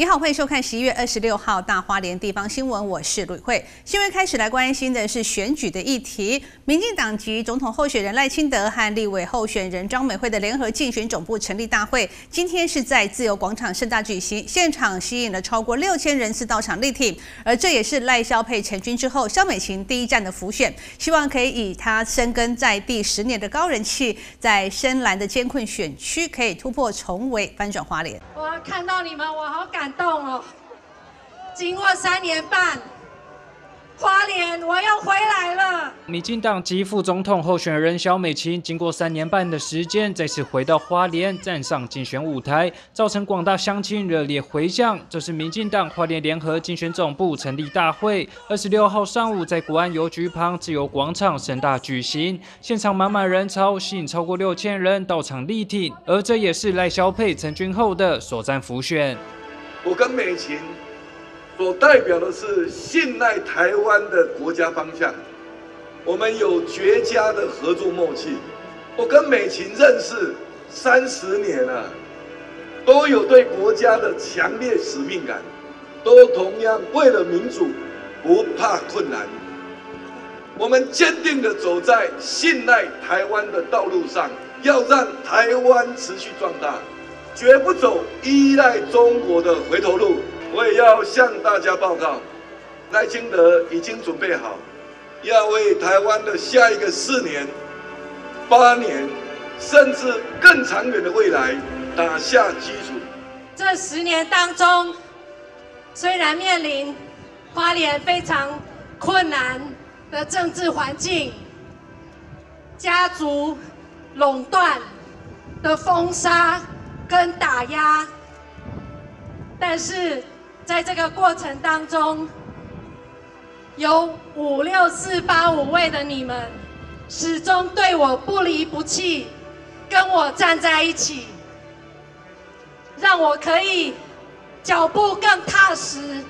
你好，欢迎收看十一月二十六号大花莲地方新闻，我是吕慧。新闻开始来关心的是选举的议题，民进党籍总统候选人赖清德和立委候选人张美惠的联合竞选总部成立大会，今天是在自由广场盛大举行，现场吸引了超过六千人次到场力挺，而这也是赖萧配成军之后萧美琴第一站的浮选，希望可以以他深耕在第十年的高人气，在深蓝的艰困选区可以突破重围，翻转花莲。我看到你们，我好感动哦！经过三年半，花莲我又回来了。民进党及副总统候选人萧美琴，经过三年半的时间，再次回到花莲，站上竞选舞台，造成广大乡亲热烈回响。这是民进党花莲联合竞选总部成立大会，二十六号上午在国安邮局旁自由广场盛大举行，现场满满人潮，吸引超过六千人到场力挺。而这也是赖萧配成军后的首战浮选。我跟美琴。所代表的是信赖台湾的国家方向，我们有绝佳的合作默契。我跟美琴认识三十年了，都有对国家的强烈使命感，都同样为了民主不怕困难。我们坚定地走在信赖台湾的道路上，要让台湾持续壮大，绝不走依赖中国的回头路。我也要向大家报告，赖清德已经准备好，要为台湾的下一个四年、八年，甚至更长远的未来打下基础。这十年当中，虽然面临花莲非常困难的政治环境、家族垄断的封杀跟打压，但是。在这个过程当中，有五六四八五位的你们，始终对我不离不弃，跟我站在一起，让我可以脚步更踏实，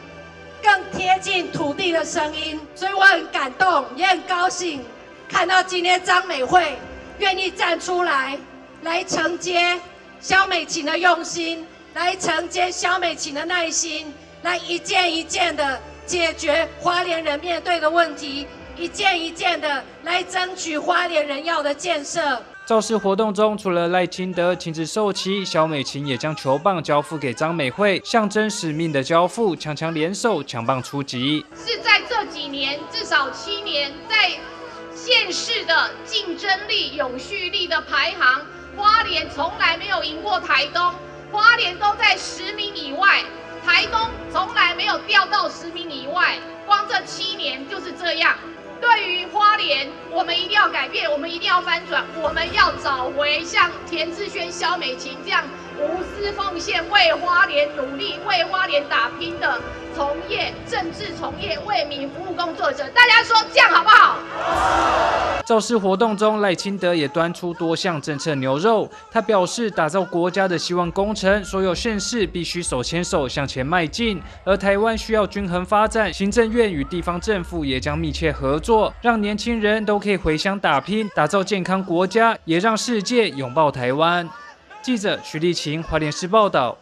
更贴近土地的声音。所以我很感动，也很高兴，看到今天张美惠愿意站出来，来承接肖美琴的用心，来承接肖美琴的耐心。来一件一件的解决花莲人面对的问题，一件一件的来争取花莲人要的建设。造势活动中，除了赖清德亲自授旗，萧美琴也将球棒交付给张美惠，象征使命的交付，强强联手，强棒出击。是在这几年，至少七年，在县市的竞争力、永续力的排行，花莲从来没有赢过台东，花莲都在十名以外。台东从来没有掉到十名以外，光这七年就是这样。对于花莲，我们一定要改变，我们一定要翻转，我们要为像田志轩、萧美琴这样无私奉献、为花莲努力、为花莲打拼的从业政治从业为民服务工作者。大家说这样好不好？造势活动中，赖清德也端出多项政策牛肉。他表示，打造国家的希望工程，所有县市必须手牵手向前迈进。而台湾需要均衡发展，行政院与地方政府也将密切合作，让年轻人都可以回乡打拼，打造健康国家，也让世界拥抱台湾。记者徐丽琴，华联市报道。